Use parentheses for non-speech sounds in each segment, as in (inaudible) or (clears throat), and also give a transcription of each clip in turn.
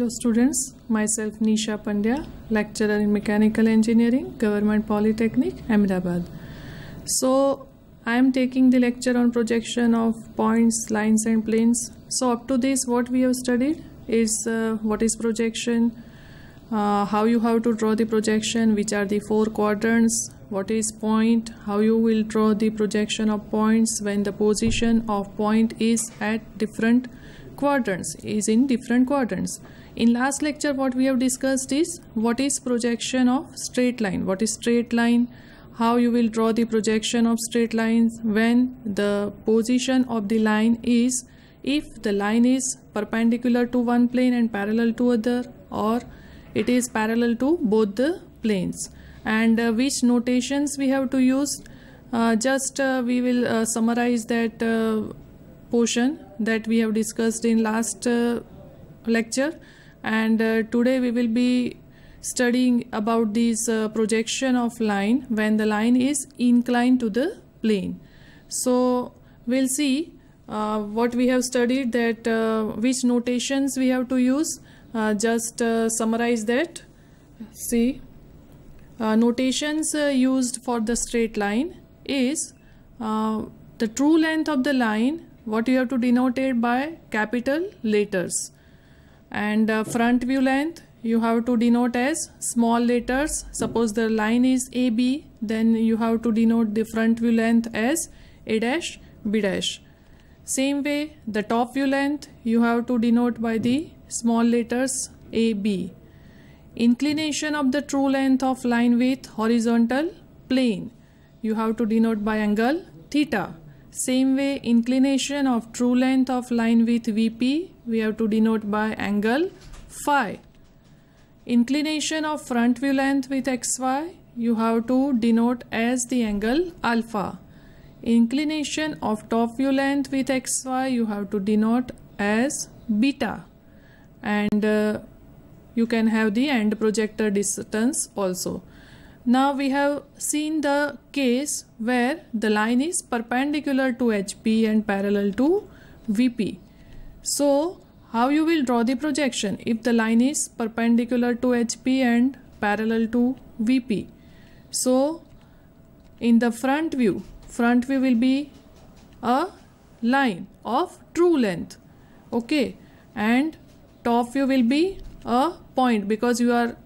Hello students, myself Nisha Pandya, lecturer in Mechanical Engineering, Government Polytechnic, Ahmedabad. So I am taking the lecture on projection of points, lines and planes. So up to this what we have studied is uh, what is projection, uh, how you have to draw the projection, which are the four quadrants, what is point, how you will draw the projection of points when the position of point is at different quadrants is in different quadrants in last lecture what we have discussed is what is projection of straight line? What is straight line? How you will draw the projection of straight lines when the position of the line is if the line is perpendicular to one plane and parallel to other or it is parallel to both the planes. And uh, which notations we have to use? Uh, just uh, we will uh, summarize that uh, portion that we have discussed in last uh, lecture and uh, today we will be studying about this uh, projection of line when the line is inclined to the plane. So we'll see uh, what we have studied that uh, which notations we have to use. Uh, just uh, summarize that. See notations used for the straight line is the true length of the line what you have to denote it by capital letters and uh, front view length you have to denote as small letters. Suppose the line is AB then you have to denote the front view length as A dash B dash. Same way the top view length you have to denote by the small letters AB inclination of the true length of line with horizontal plane. You have to denote by angle theta same way inclination of true length of line with VP we have to denote by angle phi. Inclination of front view length with XY you have to denote as the angle alpha. Inclination of top view length with XY you have to denote as beta and uh, you can have the end projector distance also. Now we have seen the case where the line is perpendicular to HP and parallel to VP. So how you will draw the projection if the line is perpendicular to HP and parallel to VP. So in the front view, front view will be a line of true length. Okay. And top view will be a point because you are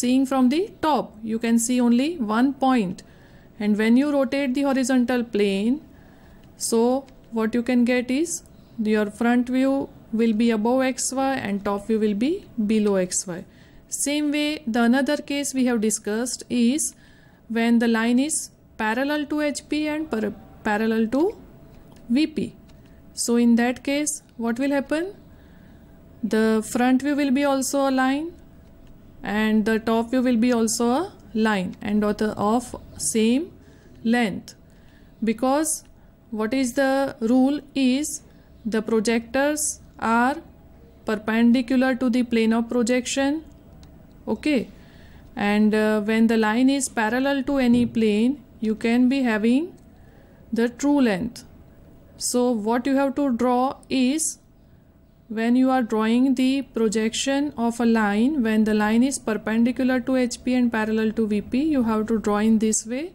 seeing from the top you can see only one point. And when you rotate the horizontal plane so what you can get is your front view will be above xy and top view will be below xy same way the another case we have discussed is when the line is parallel to hp and par parallel to vp so in that case what will happen? The front view will be also a line and the top view will be also a line and of same length. Because what is the rule is the projectors are perpendicular to the plane of projection. Okay? And uh, when the line is parallel to any plane you can be having the true length. So what you have to draw is when you are drawing the projection of a line when the line is perpendicular to HP and parallel to VP you have to draw in this way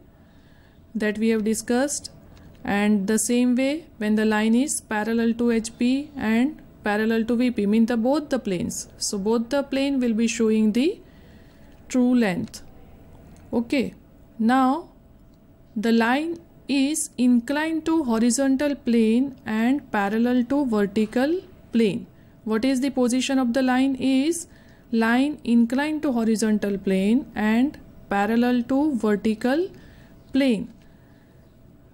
that we have discussed. And the same way when the line is parallel to HP and parallel to VP mean the both the planes. So both the plane will be showing the true length. Okay. Now the line is inclined to horizontal plane and parallel to vertical plane. What is the position of the line is line inclined to horizontal plane and parallel to vertical plane.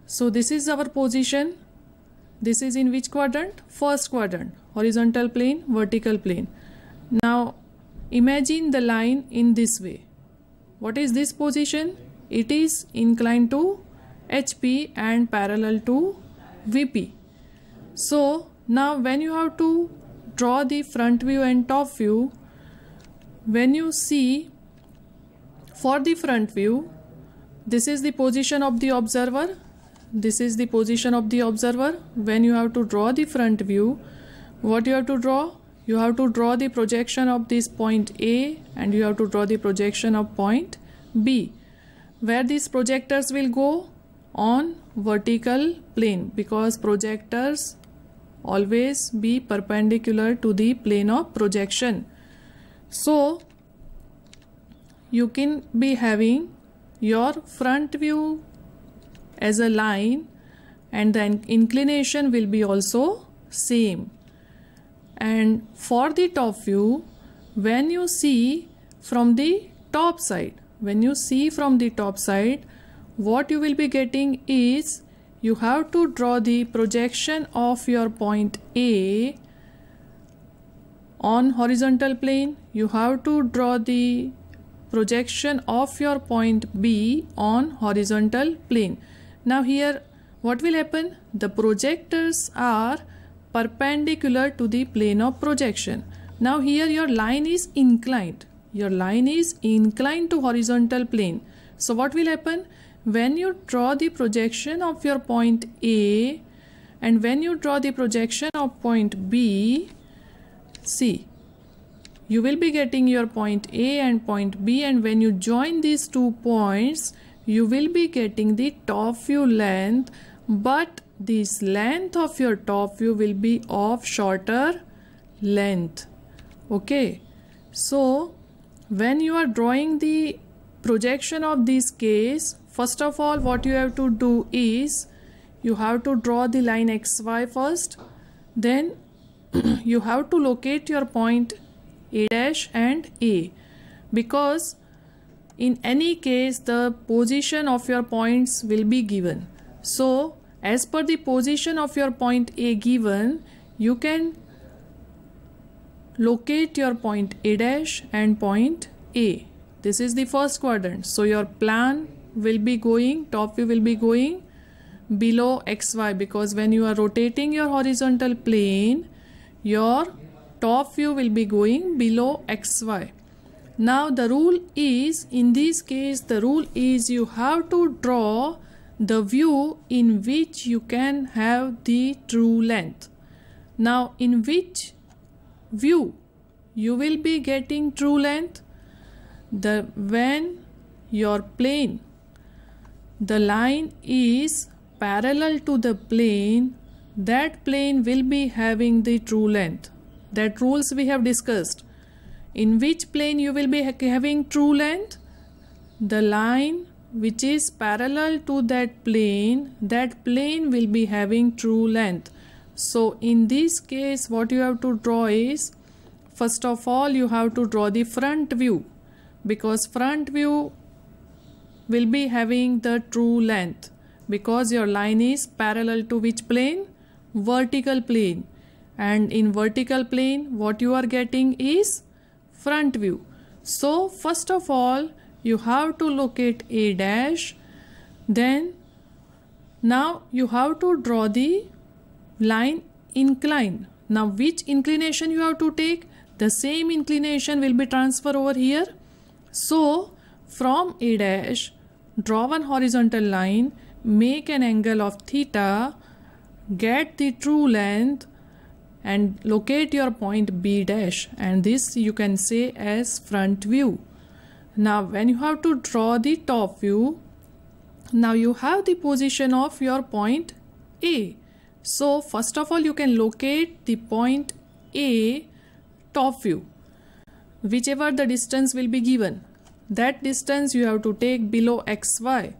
So this is our position. This is in which quadrant? First quadrant. Horizontal plane, vertical plane. Now imagine the line in this way. What is this position? It is inclined to HP and parallel to VP. So now when you have to draw the front view and top view, when you see for the front view, this is the position of the observer, this is the position of the observer. When you have to draw the front view, what you have to draw? you have to draw the projection of this point A and you have to draw the projection of point B where these projectors will go on vertical plane because projectors always be perpendicular to the plane of projection. So you can be having your front view as a line and the inclination will be also same. And for the top view when you see from the top side when you see from the top side what you will be getting is you have to draw the projection of your point A on horizontal plane you have to draw the projection of your point B on horizontal plane now here what will happen the projectors are perpendicular to the plane of projection. Now here your line is inclined. Your line is inclined to horizontal plane. So what will happen? When you draw the projection of your point A and when you draw the projection of point B, see, you will be getting your point A and point B and when you join these two points, you will be getting the top view length but this length of your top view will be of shorter length. Okay? So when you are drawing the projection of this case first of all what you have to do is you have to draw the line xy first then (clears throat) you have to locate your point a dash and a because in any case the position of your points will be given so as per the position of your point A given, you can locate your point A dash and point A. This is the first quadrant. So your plan will be going, top view will be going below xy because when you are rotating your horizontal plane, your top view will be going below xy. Now the rule is, in this case, the rule is you have to draw the view in which you can have the true length. Now in which view you will be getting true length? The when your plane the line is parallel to the plane. That plane will be having the true length. That rules we have discussed. In which plane you will be having true length? The line which is parallel to that plane that plane will be having true length. So in this case what you have to draw is first of all you have to draw the front view. Because front view will be having the true length because your line is parallel to which plane? Vertical plane. And in vertical plane what you are getting is front view. So first of all you have to locate a dash. Then now you have to draw the line incline. Now which inclination you have to take? The same inclination will be transferred over here. So from a dash draw one horizontal line make an angle of theta get the true length and locate your point b dash. And this you can say as front view. Now when you have to draw the top view, now you have the position of your point A. So first of all you can locate the point A top view. Whichever the distance will be given that distance you have to take below xy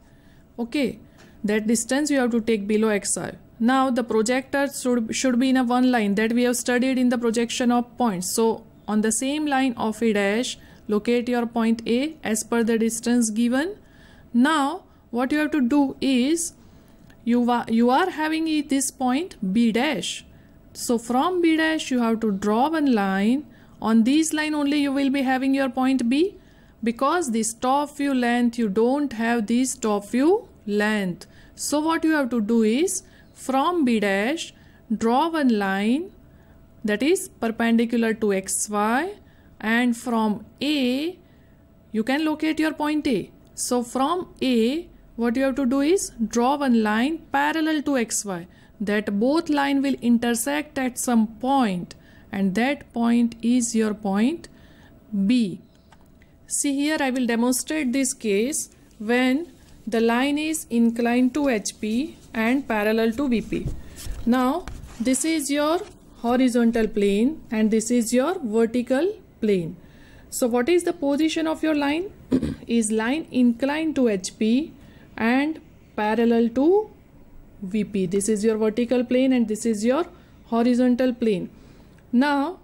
okay that distance you have to take below xy now the projector should, should be in a one line that we have studied in the projection of points so on the same line of a dash locate your point A as per the distance given. Now what you have to do is you are, you are having this point B dash. So from B dash you have to draw one line. On this line only you will be having your point B because this top view length you don't have this top view length. So what you have to do is from B dash draw one line that is perpendicular to xy and from A you can locate your point A. So from A what you have to do is draw one line parallel to xy that both line will intersect at some point and that point is your point B. See here I will demonstrate this case when the line is inclined to HP and parallel to VP. Now this is your horizontal plane and this is your vertical plane. So what is the position of your line? (clears throat) is line inclined to HP and parallel to VP. This is your vertical plane and this is your horizontal plane. Now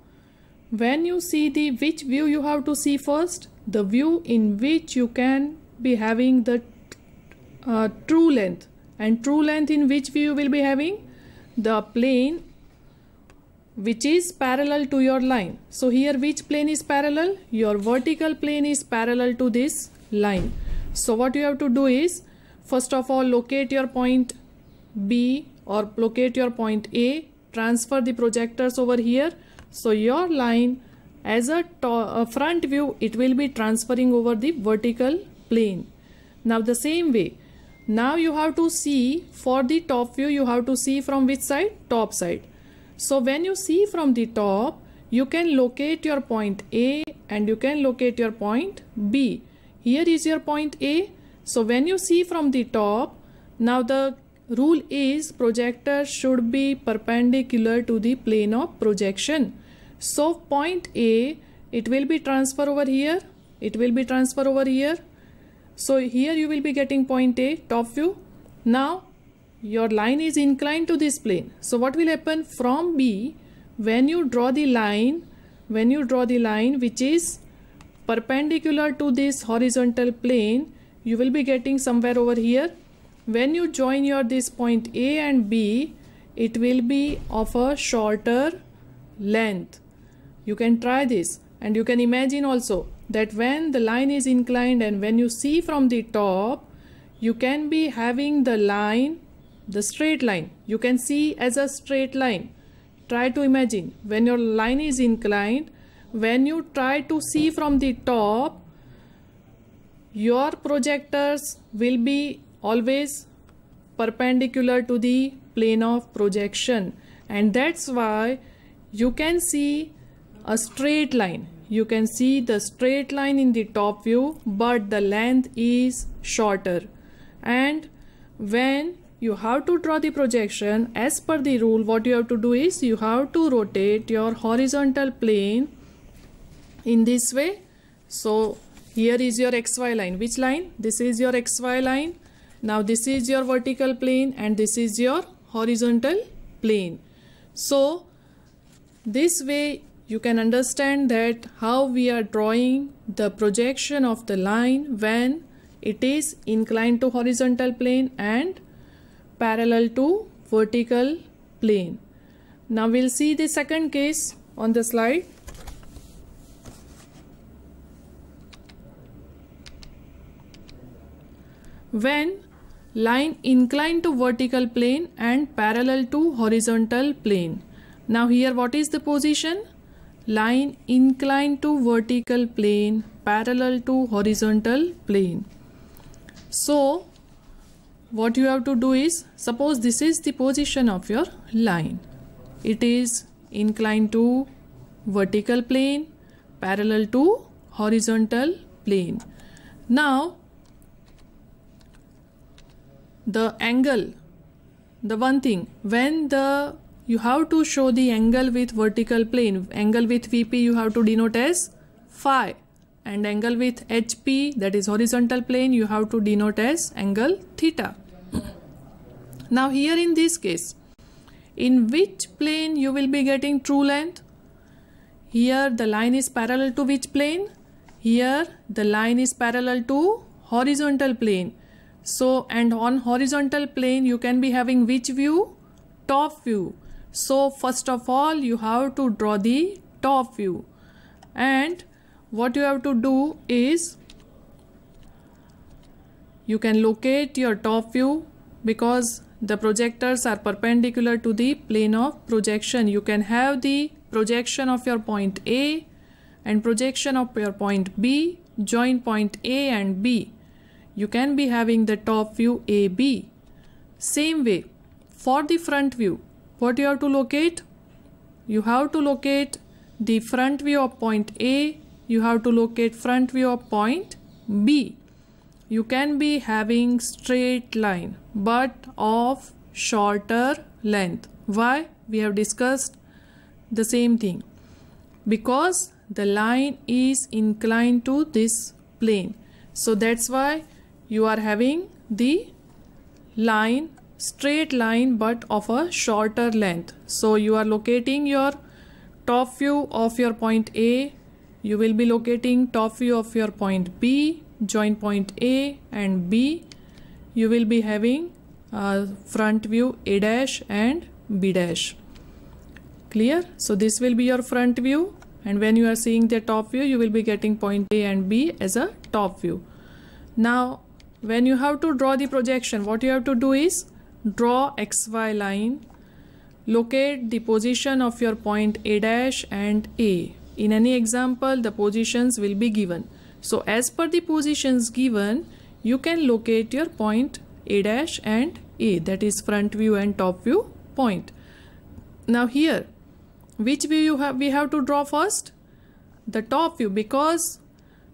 when you see the which view you have to see first the view in which you can be having the uh, true length. And true length in which view you will be having? The plane which is parallel to your line. So here which plane is parallel? Your vertical plane is parallel to this line. So what you have to do is first of all locate your point B or locate your point A. Transfer the projectors over here. So your line as a, a front view it will be transferring over the vertical plane. Now the same way. Now you have to see for the top view you have to see from which side? Top side. So when you see from the top you can locate your point A and you can locate your point B. Here is your point A. So when you see from the top now the rule is projector should be perpendicular to the plane of projection so point A it will be transfer over here. It will be transfer over here. So here you will be getting point A top view. Now your line is inclined to this plane. So what will happen from B when you draw the line when you draw the line which is perpendicular to this horizontal plane you will be getting somewhere over here. When you join your this point A and B it will be of a shorter length you can try this. And you can imagine also that when the line is inclined and when you see from the top you can be having the line the straight line. You can see as a straight line. Try to imagine when your line is inclined when you try to see from the top your projectors will be always perpendicular to the plane of projection. And that's why you can see a straight line. You can see the straight line in the top view but the length is shorter. And when you have to draw the projection as per the rule what you have to do is you have to rotate your horizontal plane in this way. So here is your xy line. Which line? This is your xy line. Now this is your vertical plane and this is your horizontal plane. So this way you can understand that how we are drawing the projection of the line when it is inclined to horizontal plane and parallel to vertical plane. Now we'll see the second case on the slide. When line inclined to vertical plane and parallel to horizontal plane. Now here what is the position? Line inclined to vertical plane parallel to horizontal plane. So what you have to do is suppose this is the position of your line. It is inclined to vertical plane parallel to horizontal plane. Now the angle the one thing when the you have to show the angle with vertical plane. Angle with vp you have to denote as phi. And angle with hp that is horizontal plane you have to denote as angle theta. (clears throat) Now here in this case in which plane you will be getting true length? Here the line is parallel to which plane? Here the line is parallel to horizontal plane. So and on horizontal plane you can be having which view? Top view so first of all you have to draw the top view. And what you have to do is you can locate your top view because the projectors are perpendicular to the plane of projection. You can have the projection of your point A and projection of your point B join point A and B. You can be having the top view AB. Same way, for the front view, what you have to locate? you have to locate the front view of point A, you have to locate front view of point B. You can be having straight line but of shorter length. Why? We have discussed the same thing. Because the line is inclined to this plane. So that's why you are having the line straight line but of a shorter length. So you are locating your top view of your point A. You will be locating top view of your point B, join point A and B. You will be having uh, front view A dash and B dash. Clear? So this will be your front view and when you are seeing the top view you will be getting point A and B as a top view. Now when you have to draw the projection what you have to do is draw xy line locate the position of your point a dash and a. In any example the positions will be given. So as per the positions given you can locate your point a dash and a that is front view and top view point. Now here which view you have we have to draw first? The top view because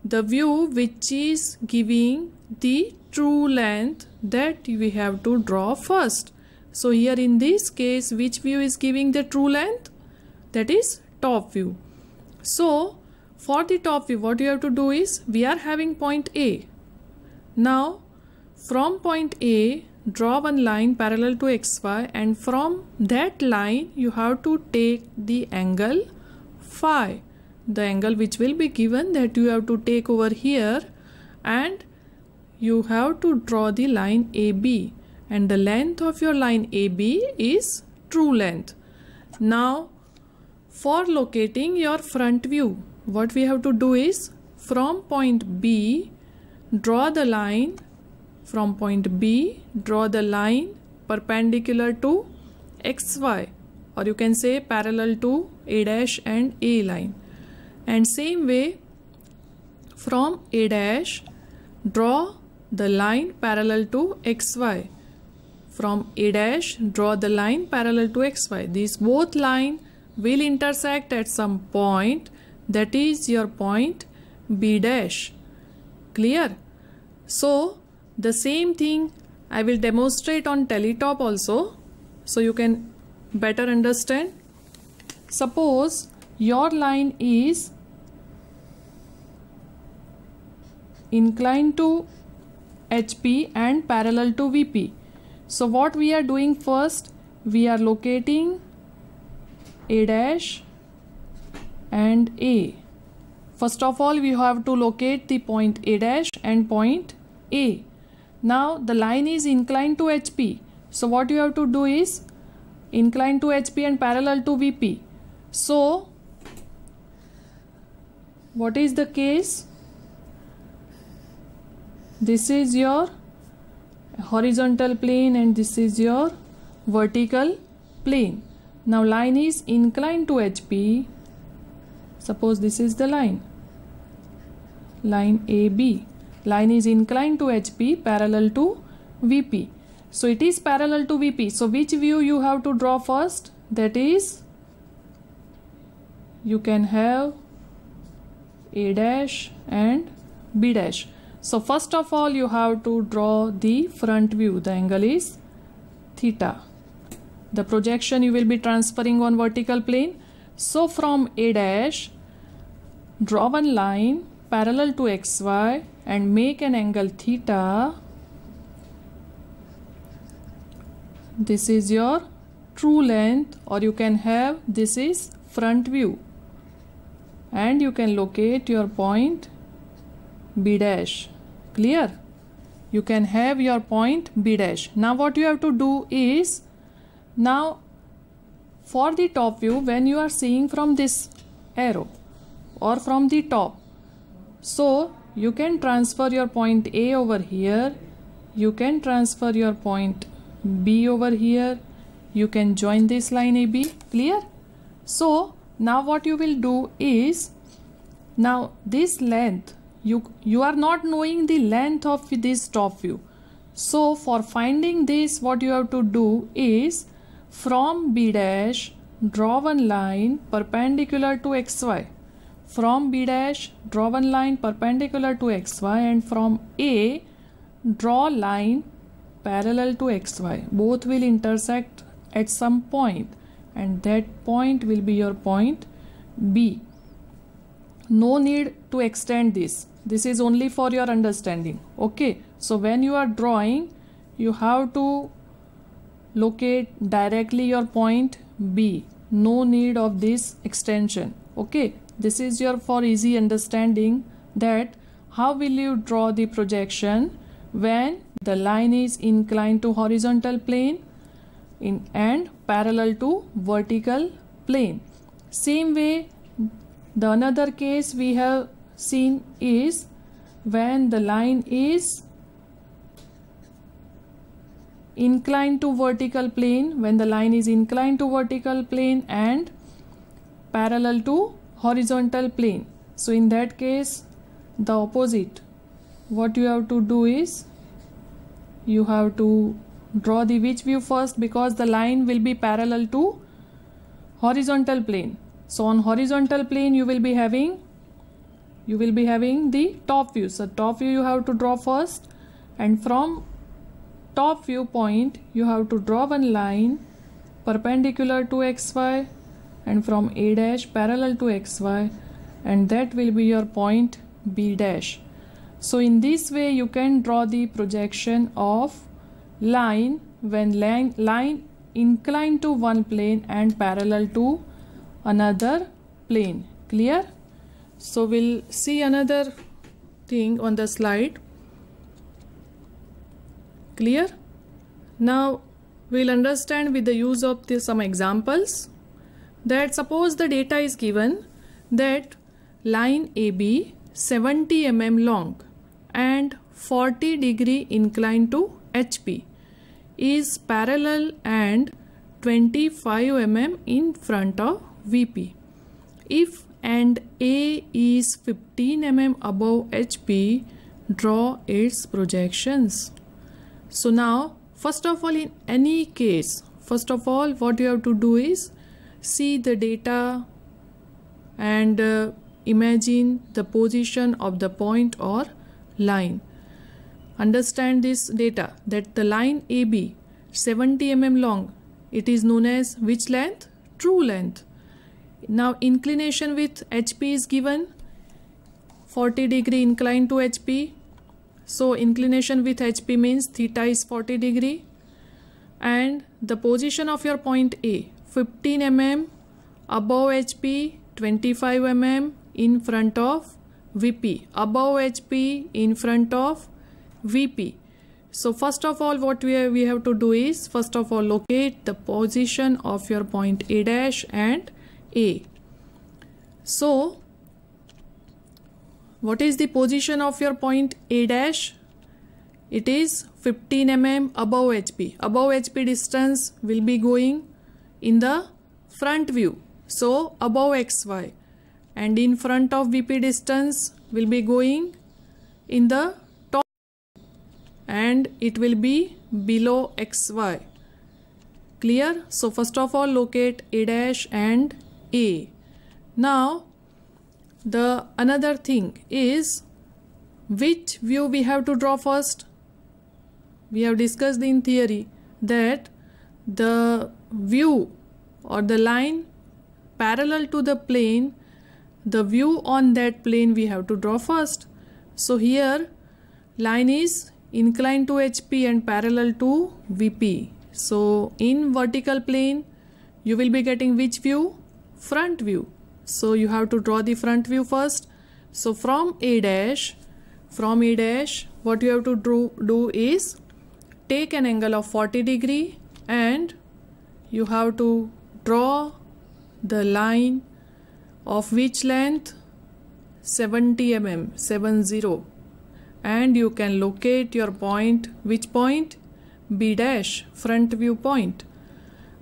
the view which is giving the true length that we have to draw first. So here in this case which view is giving the true length? That is top view. So for the top view what you have to do is we are having point A. Now from point A draw one line parallel to xy and from that line you have to take the angle phi the angle which will be given that you have to take over here and you have to draw the line AB and the length of your line AB is true length. Now for locating your front view what we have to do is from point B draw the line from point B draw the line perpendicular to XY or you can say parallel to A dash and A line and same way from A dash draw the line parallel to xy. From A dash, draw the line parallel to xy. These both line will intersect at some point that is your point B dash. Clear? So, the same thing I will demonstrate on teletop also so you can better understand. Suppose your line is inclined to HP and parallel to VP. So what we are doing first, we are locating A dash and A. First of all, we have to locate the point A dash and point A. Now the line is inclined to HP. So what you have to do is inclined to HP and parallel to VP. So what is the case? This is your horizontal plane and this is your vertical plane. Now line is inclined to HP suppose this is the line. Line AB line is inclined to HP parallel to VP so it is parallel to VP so which view you have to draw first? That is you can have A dash and B dash so first of all you have to draw the front view. The angle is theta. The projection you will be transferring on vertical plane. So from A dash draw one line parallel to xy and make an angle theta. This is your true length or you can have this is front view and you can locate your point B dash clear. You can have your point b dash. Now what you have to do is now for the top view when you are seeing from this arrow or from the top so you can transfer your point a over here. You can transfer your point b over here. You can join this line ab clear? So now what you will do is now this length you you are not knowing the length of this top view so for finding this what you have to do is from b dash draw one line perpendicular to xy. From B dash, draw one line perpendicular to xy and from A, draw line parallel to xy. Both will intersect at some point and that point will be your point B. No need to extend this. This is only for your understanding. Okay. So when you are drawing, you have to locate directly your point B. No need of this extension. Okay. This is your for easy understanding that how will you draw the projection when the line is inclined to horizontal plane in and parallel to vertical plane. Same way the another case we have seen is when the line is inclined to vertical plane when the line is inclined to vertical plane and parallel to horizontal plane. So in that case the opposite. What you have to do is you have to draw the which view first because the line will be parallel to horizontal plane. So on horizontal plane you will be having you will be having the top view. So top view you have to draw first and from top viewpoint you have to draw one line perpendicular to xy and from a dash parallel to xy and that will be your point b dash. So in this way you can draw the projection of line when line, line inclined to one plane and parallel to another plane. Clear so we'll see another thing on the slide Clear? Now we'll understand with the use of the, some examples that suppose the data is given that line AB 70 mm long and 40 degree inclined to HP is parallel and 25 mm in front of VP. If and A is 15 mm above HP, draw its projections. So now first of all in any case first of all what you have to do is see the data and uh, imagine the position of the point or line. Understand this data that the line AB 70 mm long it is known as which length? True length. Now inclination with HP is given. 40 degree inclined to HP so inclination with HP means theta is 40 degree. And the position of your point A 15 mm above HP 25 mm in front of VP above HP in front of VP. So first of all what we have, we have to do is first of all locate the position of your point A dash and A. So what is the position of your point A dash? It is 15 mm above HP. Above HP distance will be going in the front view. So above XY and in front of VP distance will be going in the top and it will be below XY. Clear? So first of all locate A dash and A. Now the another thing is which view we have to draw first? We have discussed in theory that the view or the line parallel to the plane the view on that plane we have to draw first. So here line is inclined to HP and parallel to VP so in vertical plane you will be getting which view front view. So you have to draw the front view first. So from a dash from a dash what you have to do, do is take an angle of 40 degree and you have to draw the line of which length? 70 mm 70 and you can locate your point which point? B dash front view point.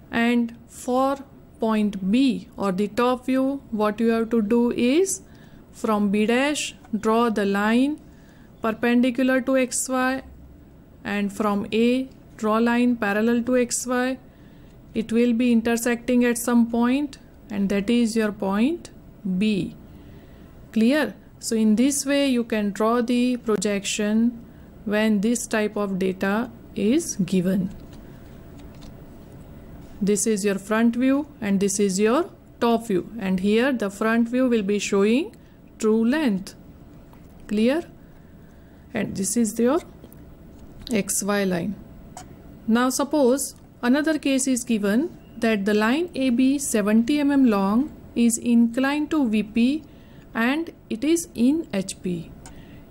And for point B or the top view what you have to do is from B dash draw the line perpendicular to XY and from A draw line parallel to XY it will be intersecting at some point and that is your point B. Clear? So in this way you can draw the projection when this type of data is given. This is your front view and this is your top view and here the front view will be showing true length. Clear? And this is your xy line. Now suppose another case is given that the line AB 70 mm long is inclined to VP and it is in HP.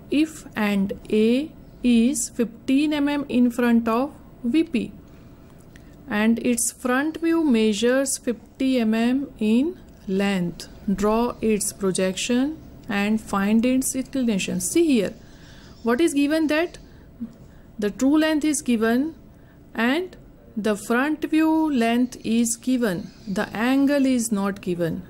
If and A is 15 mm in front of VP and its front view measures 50 mm in length. Draw its projection and find its inclination. See here, what is given that the true length is given and the front view length is given. The angle is not given.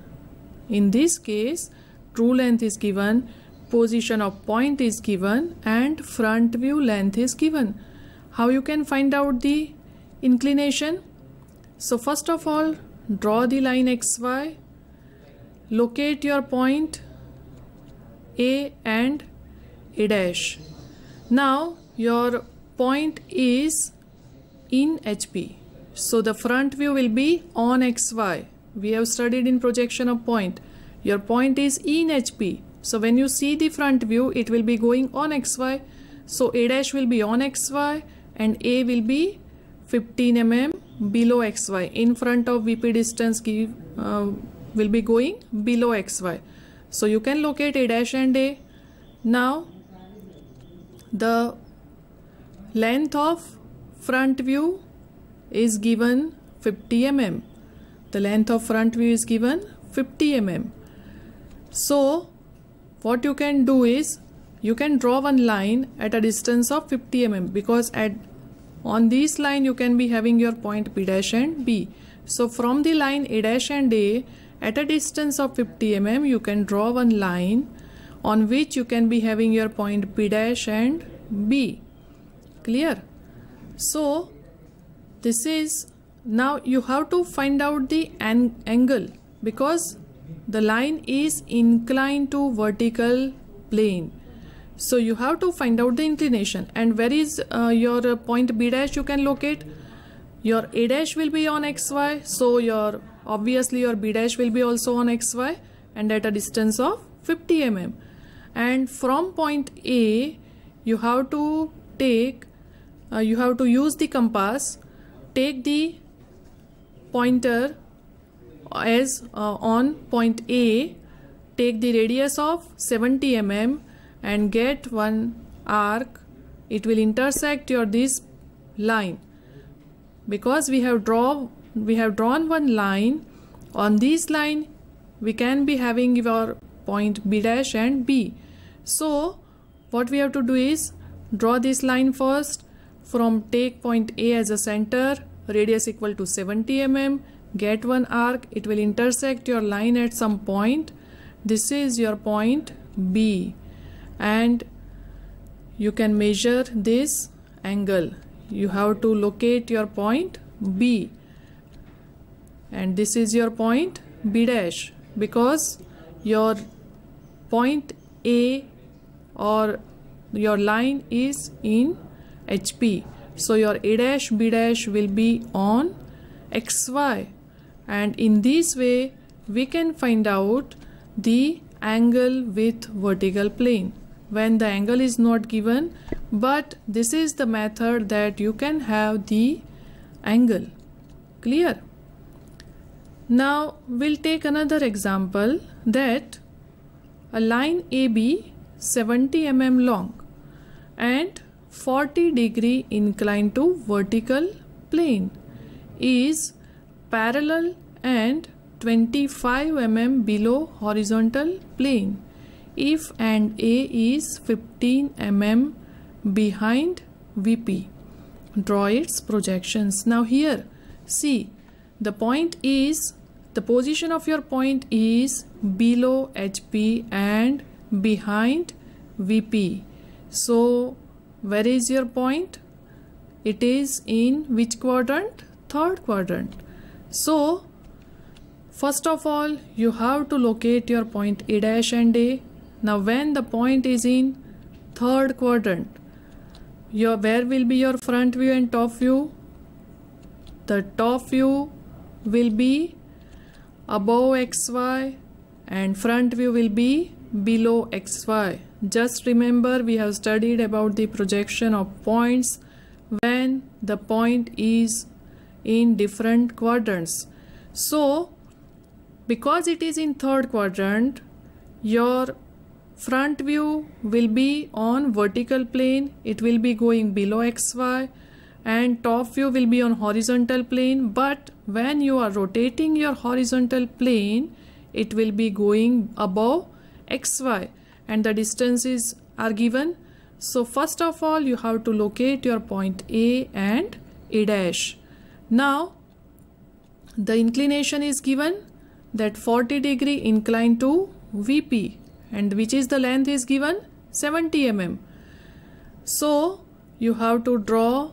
In this case, true length is given, position of point is given and front view length is given. How you can find out the inclination? So first of all, draw the line xy, locate your point A and A dash. Now your point is in HP. So the front view will be on XY. We have studied in projection of point. Your point is in HP. So when you see the front view, it will be going on XY. So A dash will be on XY and A will be 15 mm below XY. In front of VP distance uh, will be going below XY. So you can locate A dash and A. Now the length of front view is given 50 mm. The length of front view is given 50 mm. So what you can do is you can draw one line at a distance of 50 mm because at on this line you can be having your point B dash and B. So from the line A dash and A at a distance of 50 mm you can draw one line on which you can be having your point B dash and B. Clear? So this is now you have to find out the an angle because the line is inclined to vertical plane so you have to find out the inclination. And where is uh, your point b dash you can locate? Your a dash will be on xy so your obviously your b dash will be also on xy and at a distance of 50 mm and from point a you have to take uh, you have to use the compass take the pointer as uh, on point A take the radius of 70 mm and get one arc it will intersect your this line. Because we have draw we have drawn one line on this line we can be having your point B dash and B. So what we have to do is draw this line first from take point A as a center, radius equal to 70 mm, get one arc, it will intersect your line at some point. This is your point B and you can measure this angle. You have to locate your point B and this is your point B dash because your point A or your line is in HP. So your A dash B dash will be on XY and in this way we can find out the angle with vertical plane when the angle is not given but this is the method that you can have the angle. Clear? Now we'll take another example that a line AB 70 mm long and 40 degree inclined to vertical plane is parallel and 25 mm below horizontal plane if and A is 15 mm behind VP. Draw its projections. Now here see the point is the position of your point is below HP and behind VP. So where is your point? It is in which quadrant? Third quadrant. So first of all you have to locate your point A dash and A. Now when the point is in third quadrant your where will be your front view and top view? The top view will be above xy and front view will be below xy. Just remember we have studied about the projection of points when the point is in different quadrants. So because it is in third quadrant your front view will be on vertical plane it will be going below xy and top view will be on horizontal plane. But when you are rotating your horizontal plane it will be going above xy and the distances are given. So first of all you have to locate your point A and A dash. Now the inclination is given that 40 degree incline to VP and which is the length is given? 70 mm so you have to draw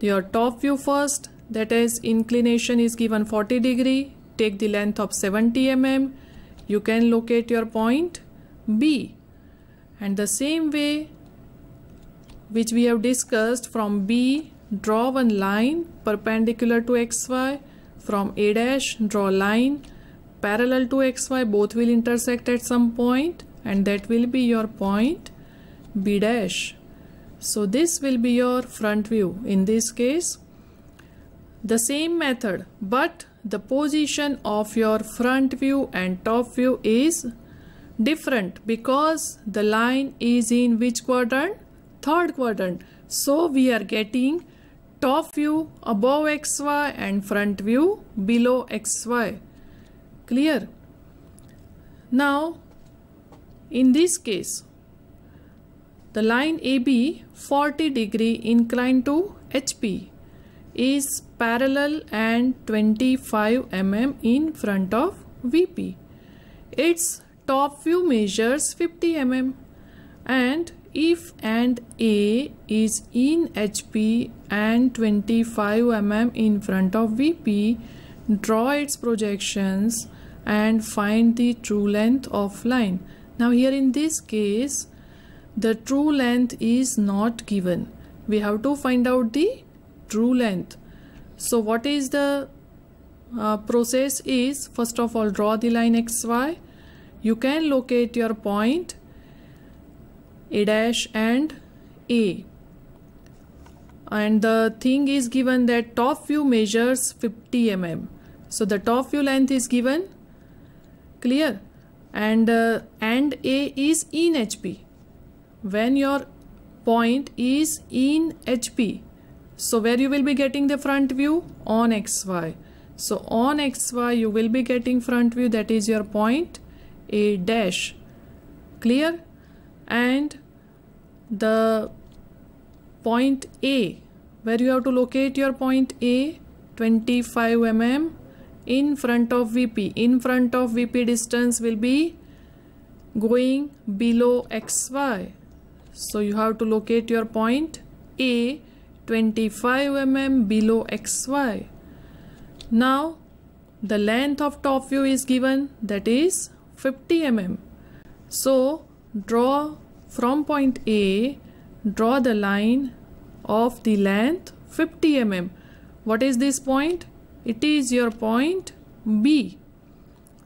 your top view first. That is inclination is given 40 degree. Take the length of 70 mm you can locate your point B. And the same way which we have discussed from B draw one line perpendicular to xy from A dash draw line parallel to xy both will intersect at some point and that will be your point B dash. So this will be your front view. In this case the same method but the position of your front view and top view is different because the line is in which quadrant? Third quadrant. So we are getting top view above xy and front view below xy clear now in this case the line AB 40 degree inclined to HP is parallel and 25 mm in front of VP. Its top view measures 50 mm and if and A is in HP and 25 mm in front of VP, draw its projections and find the true length of line. Now here in this case, the true length is not given. We have to find out the true length. So what is the uh, process is first of all draw the line xy you can locate your point a dash and a. And the thing is given that top view measures 50 mm so the top view length is given clear and uh, and a is in hp when your point is in HP. So where you will be getting the front view? On XY. So on XY you will be getting front view that is your point A dash. Clear? And the point A where you have to locate your point A 25 mm in front of VP. In front of VP distance will be going below XY so you have to locate your point A 25 mm below xy. Now the length of top view is given that is 50 mm. So draw from point A, draw the line of the length 50 mm. What is this point? It is your point B.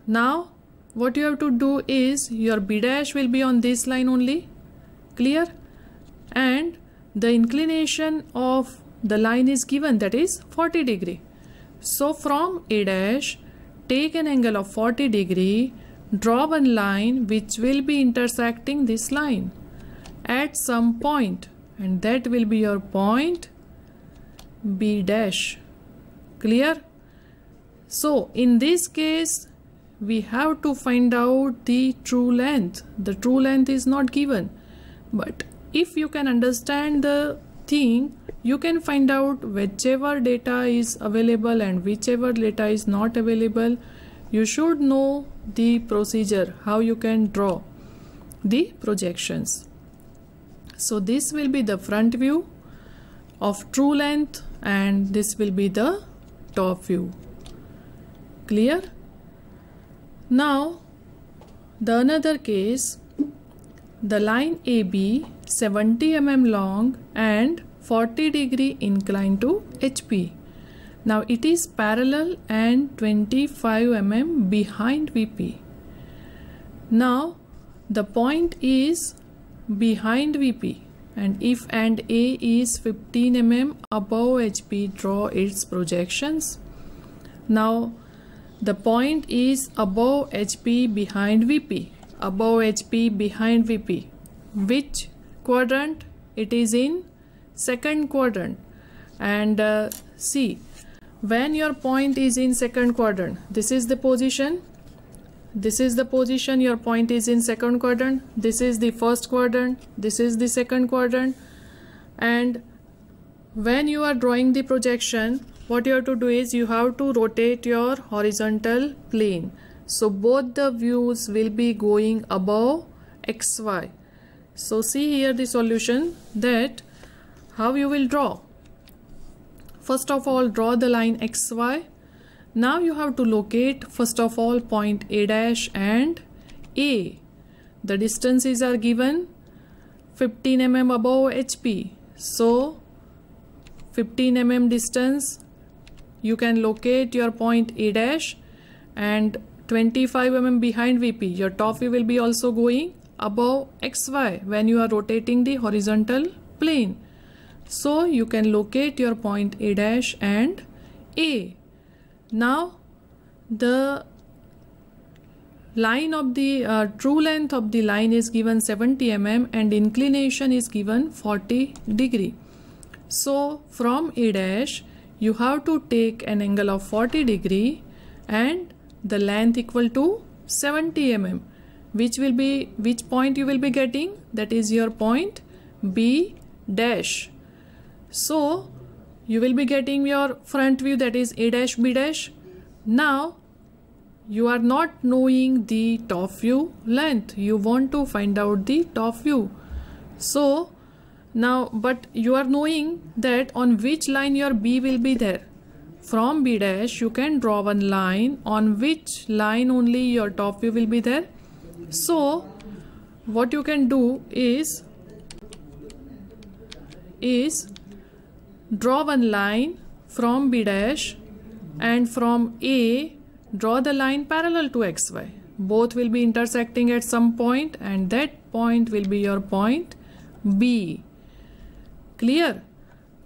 Now what you have to do is your B dash will be on this line only. Clear? And the inclination of the line is given that is 40 degree. So from a dash take an angle of 40 degree draw one line which will be intersecting this line at some point and that will be your point B dash. Clear so in this case we have to find out the true length. The true length is not given. But if you can understand the thing you can find out whichever data is available and whichever data is not available. You should know the procedure how you can draw the projections. So this will be the front view of true length and this will be the top view clear now the another case the line AB 70 mm long and 40 degree inclined to HP now it is parallel and 25 mm behind VP. Now the point is behind VP and if and A is 15 mm above HP draw its projections. Now the point is above HP behind VP. Above HP behind VP. Which quadrant? It is in second quadrant and uh, see when your point is in second quadrant this is the position this is the position your point is in second quadrant this is the first quadrant this is the second quadrant and when you are drawing the projection what you have to do is you have to rotate your horizontal plane so both the views will be going above xy so see here the solution that how you will draw First of all, draw the line XY. Now you have to locate first of all point A dash and A. The distances are given 15 mm above HP. So 15 mm distance you can locate your point A dash and 25 mm behind VP. Your top view will be also going above XY when you are rotating the horizontal plane. So you can locate your point A dash and A. Now the line of the uh, true length of the line is given 70 mm and inclination is given 40 degree. So from A dash you have to take an angle of 40 degree and the length equal to 70 mm which will be which point you will be getting that is your point B dash so you will be getting your front view that is A dash B dash. Now you are not knowing the top view length. You want to find out the top view. So now but you are knowing that on which line your B will be there. From B dash you can draw one line on which line only your top view will be there. So what you can do is is draw one line from B dash and from A draw the line parallel to XY. Both will be intersecting at some point and that point will be your point B. Clear?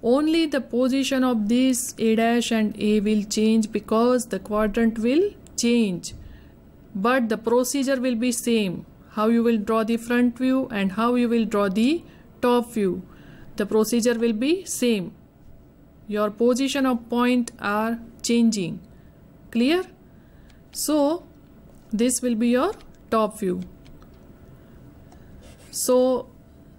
Only the position of this A dash and A will change because the quadrant will change. But the procedure will be same. How you will draw the front view and how you will draw the top view. The procedure will be same your position of point are changing clear so this will be your top view so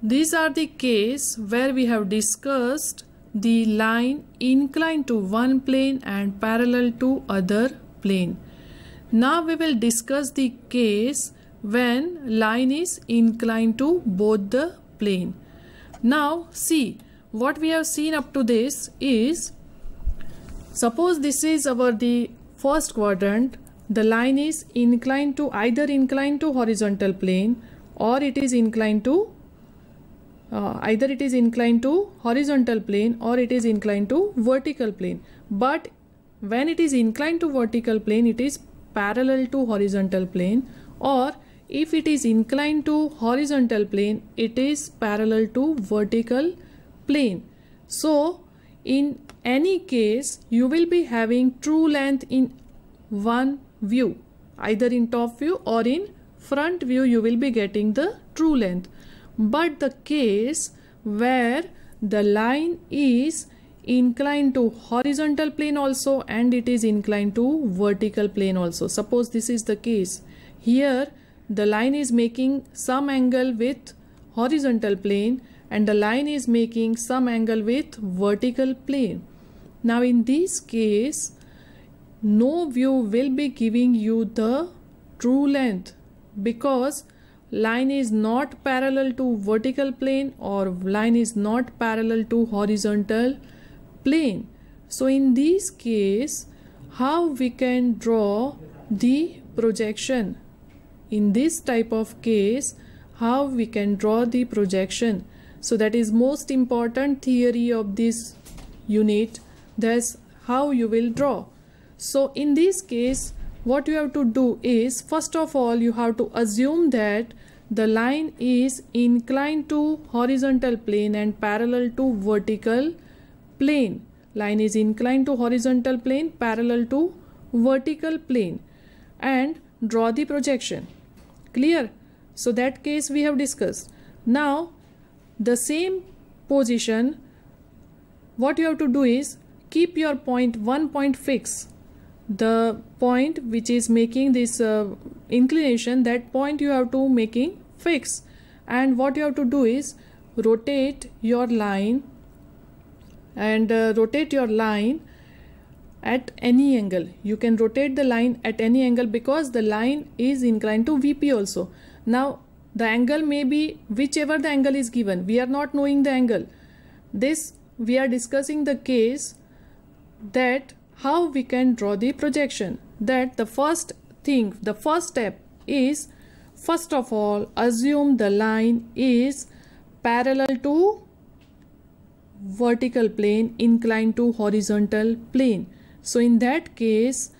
these are the case where we have discussed the line inclined to one plane and parallel to other plane. Now we will discuss the case when line is inclined to both the plane. Now see what we have seen up to this is suppose this is our the first quadrant the line is inclined to either inclined to horizontal plane or it is inclined to uh, either it is inclined to horizontal plane or it is inclined to vertical plane. But when it is inclined to vertical plane it is parallel to horizontal plane. Or if it is inclined to horizontal plane it is parallel to vertical plane. So in any case you will be having true length in one view. Either in top view or in front view you will be getting the true length but the case where the line is inclined to horizontal plane also and it is inclined to vertical plane also suppose this is the case here the line is making some angle with horizontal plane and the line is making some angle with vertical plane. Now in this case, no view will be giving you the true length because line is not parallel to vertical plane or line is not parallel to horizontal plane. so in this case how we can draw the projection? In this type of case how we can draw the projection? So that is most important theory of this unit. That's how you will draw. So in this case what you have to do is first of all you have to assume that the line is inclined to horizontal plane and parallel to vertical plane. Line is inclined to horizontal plane parallel to vertical plane. And draw the projection. Clear? So that case we have discussed. Now the same position what you have to do is keep your point one point fix the point which is making this uh, inclination that point you have to making fix. And what you have to do is rotate your line and uh, rotate your line at any angle. You can rotate the line at any angle because the line is inclined to vp also. Now the angle may be whichever the angle is given. We are not knowing the angle. This we are discussing the case that how we can draw the projection. That the first thing the first step is first of all assume the line is parallel to vertical plane inclined to horizontal plane. So in that case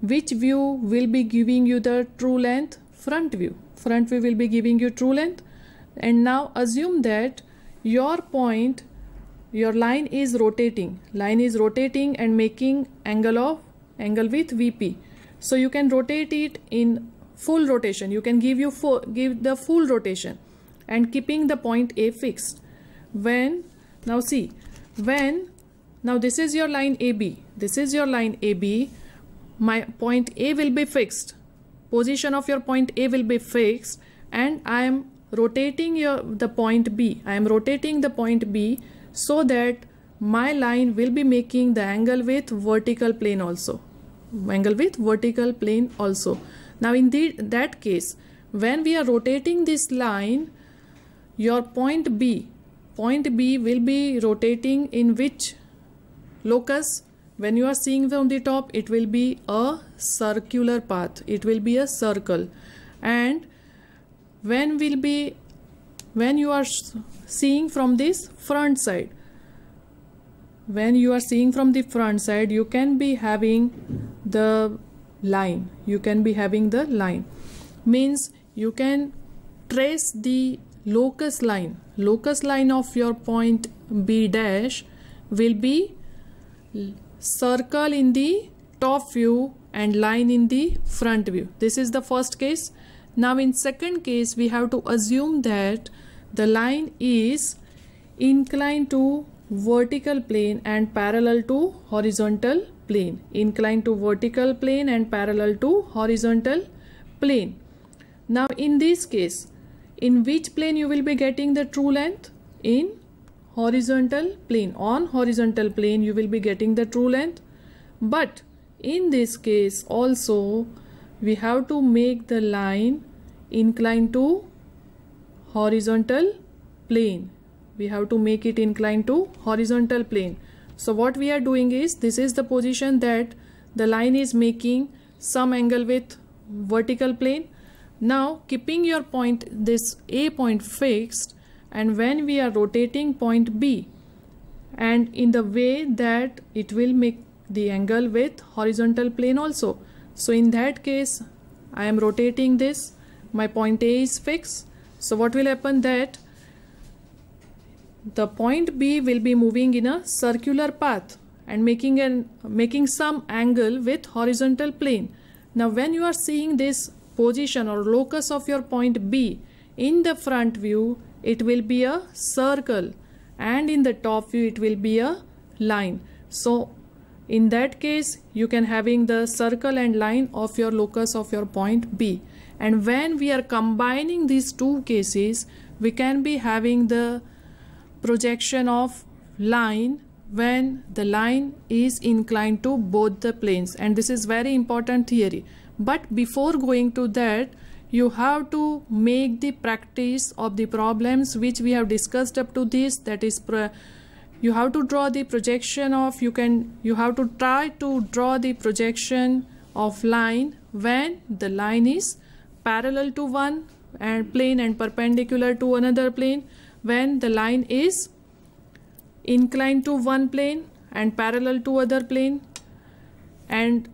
which view will be giving you the true length? Front view. Front view will be giving you true length. And now assume that your point your line is rotating. Line is rotating and making angle of angle with vp so you can rotate it in full rotation. You can give you full, give the full rotation and keeping the point a fixed. When now see when now this is your line ab this is your line ab my point a will be fixed. Position of your point a will be fixed and i am rotating your the point b. I am rotating the point b so that my line will be making the angle with vertical plane also. Angle with vertical plane also. Now in the, that case when we are rotating this line your point B point B will be rotating in which locus? When you are seeing from the top it will be a circular path. It will be a circle. And when will be when you are seeing from this front side. When you are seeing from the front side you can be having the line. You can be having the line. Means you can trace the locus line. Locus line of your point b dash will be circle in the top view and line in the front view. This is the first case. Now in second case we have to assume that the line is inclined to vertical plane and parallel to horizontal plane. Inclined to vertical plane and parallel to horizontal plane. Now in this case in which plane you will be getting the true length? In horizontal plane. On horizontal plane you will be getting the true length. But in this case also we have to make the line inclined to horizontal plane. We have to make it inclined to horizontal plane. So what we are doing is this is the position that the line is making some angle with vertical plane. Now keeping your point this a point fixed and when we are rotating point b and in the way that it will make the angle with horizontal plane also. So in that case I am rotating this. My point A is fixed so what will happen that the point B will be moving in a circular path and making an making some angle with horizontal plane. Now when you are seeing this position or locus of your point B in the front view it will be a circle and in the top view it will be a line. So in that case you can having the circle and line of your locus of your point B and when we are combining these two cases we can be having the projection of line when the line is inclined to both the planes. And this is very important theory. But before going to that you have to make the practice of the problems which we have discussed up to this. That is you have to draw the projection of you can you have to try to draw the projection of line when the line is parallel to one and plane and perpendicular to another plane when the line is inclined to one plane and parallel to other plane. And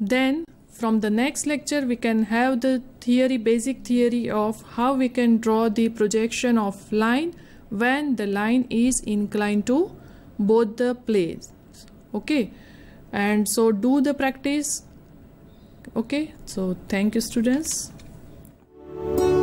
then from the next lecture we can have the theory basic theory of how we can draw the projection of line when the line is inclined to both the planes. Okay? And so do the practice. Okay? So thank you students Thank you